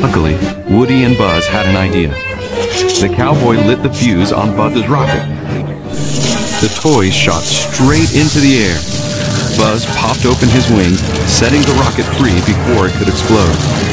Luckily, Woody and Buzz had an idea. The cowboy lit the fuse on Buzz's rocket. The toys shot straight into the air. Buzz popped open his wings, setting the rocket free before it could explode.